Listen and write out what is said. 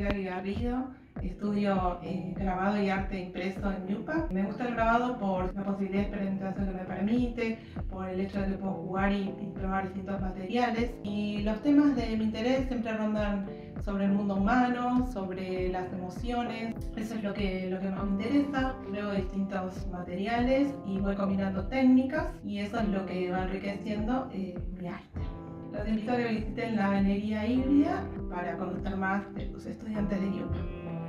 soy Garrido, estudio eh, grabado y arte impreso en UPA. Me gusta el grabado por la posibilidad de experimentación que me permite, por el hecho de que puedo jugar y, y probar distintos materiales. Y los temas de mi interés siempre rondan sobre el mundo humano, sobre las emociones. Eso es lo que, lo que más me interesa. Luego distintos materiales y voy combinando técnicas y eso es lo que va enriqueciendo eh, mi arte. Los invito a que visiten la galería híbrida para conocer más de los estudiantes de IUPA.